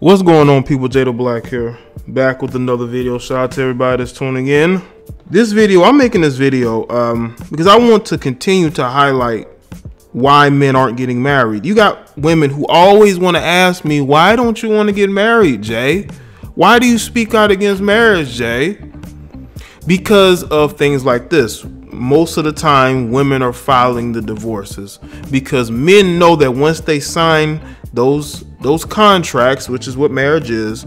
What's going on people, Jaye De Black here. Back with another video. Shout out to everybody that's tuning in. This video, I'm making this video um, because I want to continue to highlight why men aren't getting married. You got women who always want to ask me, why don't you want to get married, Jay? Why do you speak out against marriage, Jay? Because of things like this. Most of the time, women are filing the divorces because men know that once they sign those those contracts, which is what marriage is,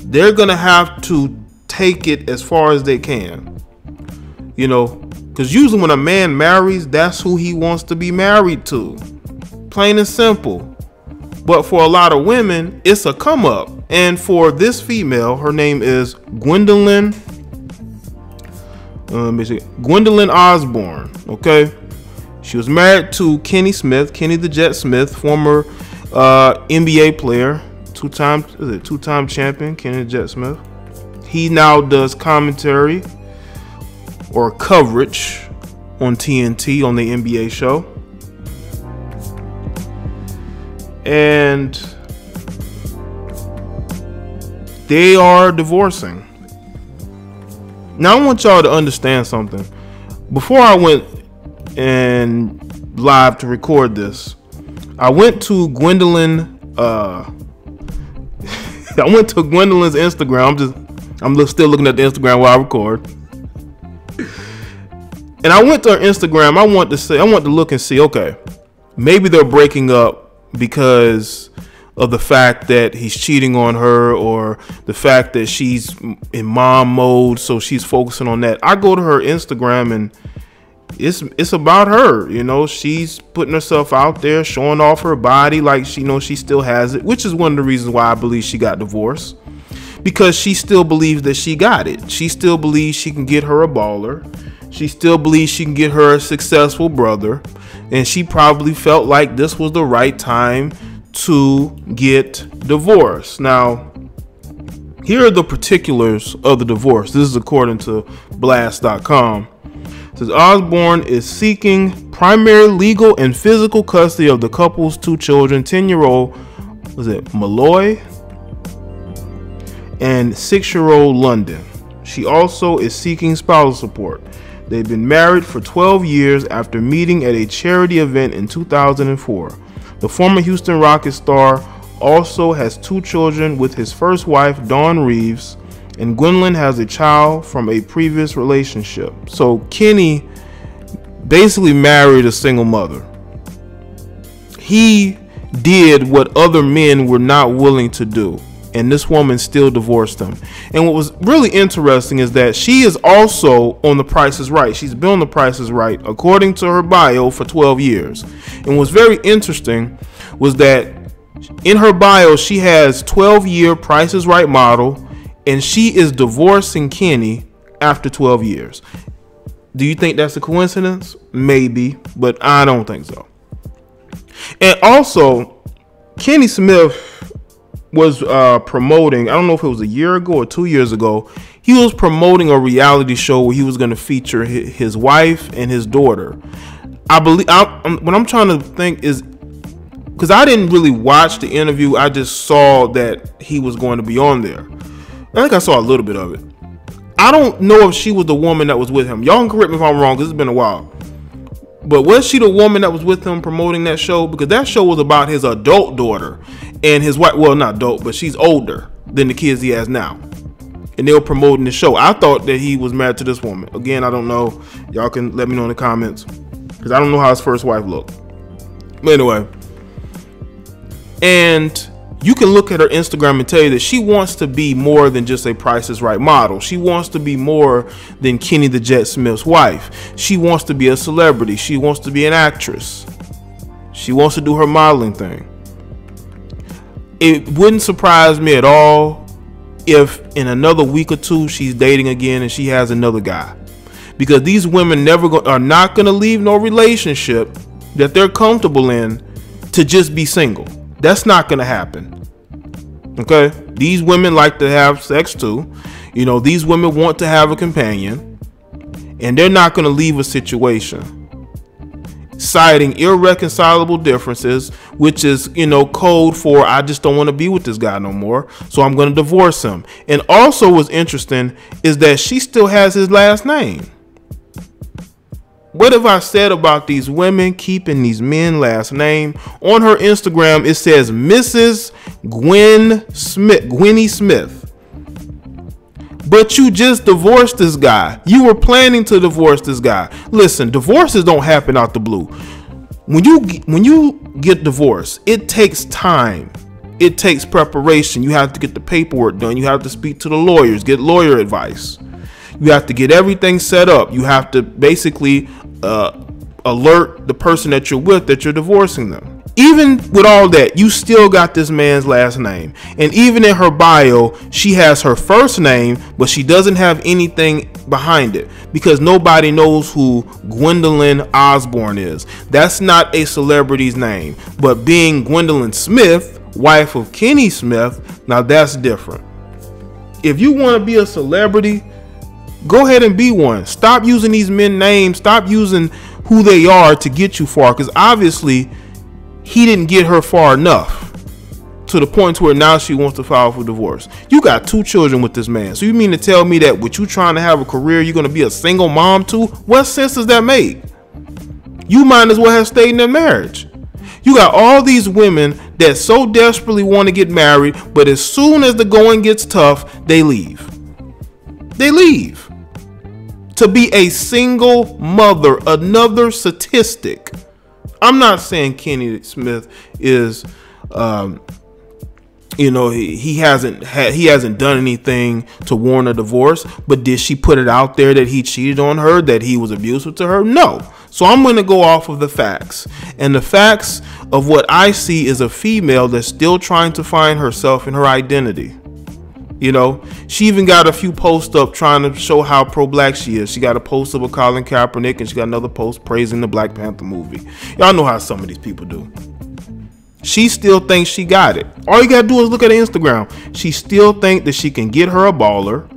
they're gonna have to take it as far as they can. You know, because usually when a man marries, that's who he wants to be married to. Plain and simple. But for a lot of women, it's a come up. And for this female, her name is Gwendolyn. Uh, let me see. Gwendolyn Osborne. Okay. She was married to Kenny Smith, Kenny the Jet Smith, former uh, NBA player, two-time is it two-time champion, Kenneth Jet Smith. He now does commentary or coverage on TNT on the NBA show. And they are divorcing. Now I want y'all to understand something. Before I went and live to record this, I went to Gwendolyn. Uh, I went to Gwendolyn's Instagram. I'm just, I'm still looking at the Instagram while I record. And I went to her Instagram. I want to say, I want to look and see. Okay, maybe they're breaking up because of the fact that he's cheating on her, or the fact that she's in mom mode, so she's focusing on that. I go to her Instagram and it's it's about her you know? She's putting herself out there showing off her body like she you knows she still has it which is one of the reasons why i believe she got divorced. Because she still believes that she got it. She still believes she can get her a baller. She still believes she can get her a successful brother. And she probably felt like this was the right time to get divorced. Now here are the particulars of the divorce. This is according to blast.com says Osborne is seeking primary legal and physical custody of the couple's two children, 10 year old, was it Malloy, and six year old London. She also is seeking spousal support. They've been married for 12 years after meeting at a charity event in 2004. The former Houston Rockets star also has two children with his first wife, Dawn Reeves, and Gwendolyn has a child from a previous relationship. So Kenny basically married a single mother. He did what other men were not willing to do, and this woman still divorced him. And what was really interesting is that she is also on The Price is Right. She's been on The Price is Right, according to her bio, for 12 years. And what's very interesting was that in her bio, she has 12 year Price is Right model and she is divorcing Kenny after 12 years. Do you think that's a coincidence? Maybe, but I don't think so. And also, Kenny Smith was uh, promoting, I don't know if it was a year ago or two years ago, he was promoting a reality show where he was going to feature his wife and his daughter. I believe, I, what I'm trying to think is, because I didn't really watch the interview, I just saw that he was going to be on there. I think I saw a little bit of it. I don't know if she was the woman that was with him. Y'all can correct me if I'm wrong, because it's been a while. But was she the woman that was with him promoting that show? Because that show was about his adult daughter and his wife. Well, not adult, but she's older than the kids he has now. And they were promoting the show. I thought that he was married to this woman. Again, I don't know. Y'all can let me know in the comments. Because I don't know how his first wife looked. But anyway. And you can look at her Instagram and tell you that she wants to be more than just a Price is Right model. She wants to be more than Kenny the Jet Smith's wife. She wants to be a celebrity. She wants to be an actress. She wants to do her modeling thing. It wouldn't surprise me at all if in another week or two she's dating again and she has another guy. Because these women never go- are not going to leave no relationship that they're comfortable in to just be single. That's not going to happen. Okay? These women like to have sex too. You know, these women want to have a companion. And they're not going to leave a situation citing irreconcilable differences, which is, you know, code for I just don't want to be with this guy no more, so I'm going to divorce him. And also what's interesting is that she still has his last name. What have I said about these women keeping these men last name? On her Instagram, it says Mrs. Gwen Smith, Gwenny Smith. But you just divorced this guy. You were planning to divorce this guy. Listen, divorces don't happen out the blue. When you when you get divorced, it takes time. It takes preparation. You have to get the paperwork done. You have to speak to the lawyers, get lawyer advice. You have to get everything set up. You have to basically uh, alert the person that you're with that you're divorcing them even with all that, you still got this man's last name. And even in her bio, she has her first name, but she doesn't have anything behind it because nobody knows who Gwendolyn Osborne is. That's not a celebrity's name. But being Gwendolyn Smith, wife of Kenny Smith, now that's different. If you want to be a celebrity, go ahead and be one. Stop using these men names. Stop using who they are to get you far because obviously he didn't get her far enough to the point where now she wants to file for divorce. You got two children with this man. So you mean to tell me that with you trying to have a career, you're gonna be a single mom too? What sense does that make? You might as well have stayed in that marriage. You got all these women that so desperately want to get married, but as soon as the going gets tough, they leave. They leave. To be a single mother, another statistic I'm not saying Kenny Smith is, um, you know, he, he hasn't had he hasn't done anything to warrant a divorce. But did she put it out there that he cheated on her, that he was abusive to her? No. So I'm going to go off of the facts, and the facts of what I see is a female that's still trying to find herself and her identity. You know, she even got a few posts up trying to show how pro-black she is. She got a post of a Colin Kaepernick, and she got another post praising the Black Panther movie. Y'all know how some of these people do. She still thinks she got it. All you gotta do is look at her Instagram. She still think that she can get her a baller.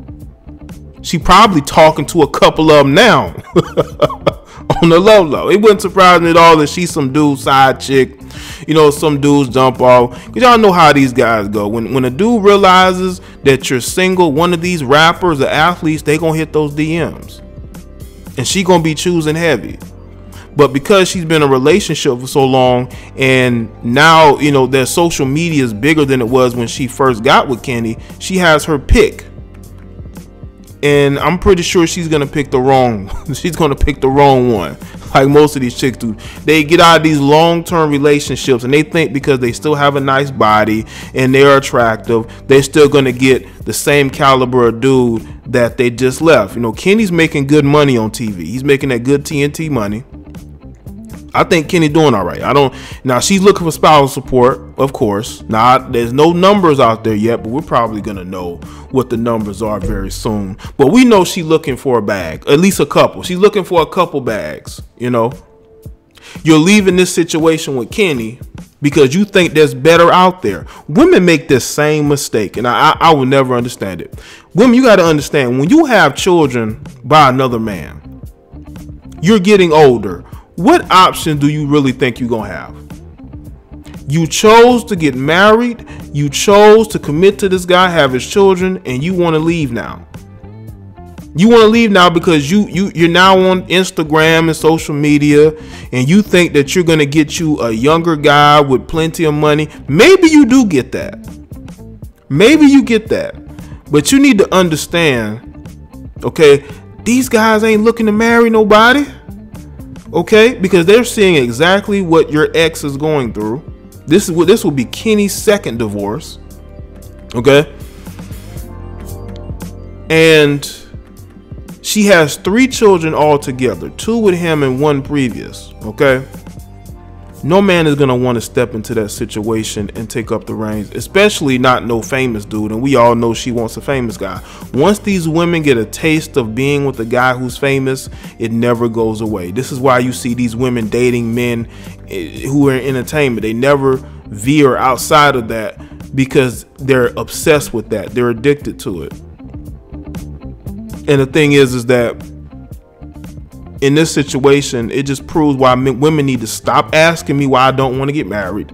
She probably talking to a couple of them now on the low low. It wouldn't surprise me at all that she's some dude side chick you know, some dudes jump off. Cause y'all know how these guys go. When when a dude realizes that you're single, one of these rappers or athletes, they gonna hit those DMs. And she gonna be choosing heavy. But because she's been in a relationship for so long, and now you know that social media is bigger than it was when she first got with Kenny, she has her pick. And I'm pretty sure she's gonna pick the wrong. she's gonna pick the wrong one like most of these chicks do. They get out of these long term relationships and they think because they still have a nice body and they're attractive, they're still gonna get the same caliber of dude that they just left. You know, Kenny's making good money on TV. He's making that good TNT money. I think Kenny doing all right. I don't now she's looking for spousal support, of course. Now there's no numbers out there yet, but we're probably gonna know what the numbers are very soon. But we know she's looking for a bag, at least a couple. She's looking for a couple bags, you know. You're leaving this situation with Kenny because you think there's better out there. Women make this same mistake, and I, I, I will never understand it. Women, you got to understand when you have children by another man, you're getting older what option do you really think you're going to have? You chose to get married, you chose to commit to this guy, have his children, and you want to leave now. You want to leave now because you you you're now on Instagram and social media and you think that you're going to get you a younger guy with plenty of money. Maybe you do get that. Maybe you get that. But you need to understand okay, these guys ain't looking to marry nobody. Okay, because they're seeing exactly what your ex is going through. This is what this will be Kenny's second divorce. Okay. And she has three children altogether, two with him and one previous. Okay no man is gonna want to step into that situation and take up the reins, especially not no famous dude. And we all know she wants a famous guy. Once these women get a taste of being with a guy who's famous, it never goes away. This is why you see these women dating men eh, who are in entertainment. They never veer outside of that because they're obsessed with that. They're addicted to it. And the thing is, is that in this situation, it just proves why women need to stop asking me why I don't want to get married.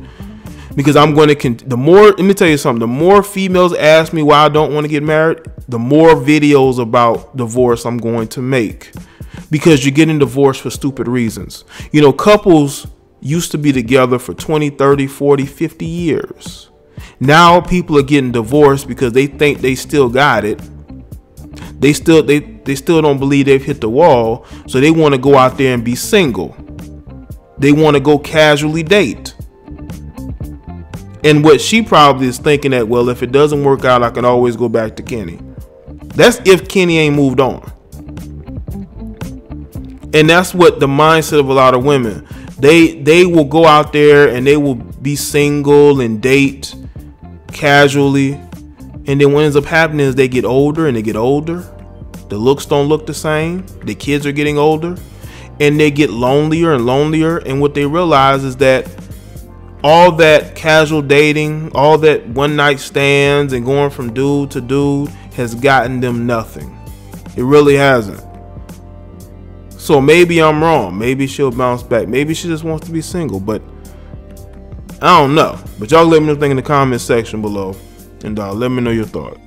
Because I'm going to, con- the more, let me tell you something, the more females ask me why I don't want to get married, the more videos about divorce I'm going to make. Because you're getting divorced for stupid reasons. You know, couples used to be together for 20, 30, 40, 50 years. Now people are getting divorced because they think they still got it. They still they they still don't believe they've hit the wall, so they want to go out there and be single. They want to go casually date. And what she probably is thinking that, well, if it doesn't work out, I can always go back to Kenny. That's if Kenny ain't moved on. And that's what the mindset of a lot of women. They they will go out there and they will be single and date casually. And then what ends up happening is they get older and they get older. The looks don't look the same. The kids are getting older. And they get lonelier and lonelier. And what they realize is that all that casual dating, all that one night stands and going from dude to dude has gotten them nothing. It really hasn't. So maybe I'm wrong. Maybe she'll bounce back. Maybe she just wants to be single. But I don't know. But y'all let me know think in the comment section below. And uh, let me know your thoughts.